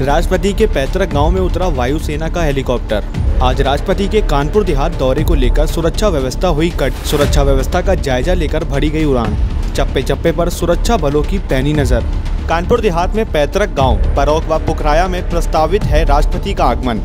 राष्ट्रपति के पैतृक गाँव में उतरा वायुसेना का हेलीकॉप्टर। आज राष्ट्रपति के कानपुर देहात दौरे को लेकर सुरक्षा व्यवस्था हुई कट। सुरक्षा व्यवस्था का जायजा लेकर भरी गई उड़ान। चप्पे चप्पे पर सुरक्षा बलों की पैनी नज़र। कानपुर देहात में पैतृक गाँव परोक व पुखराया में प्रस्तावित है राष्ट्रपति का आगमन।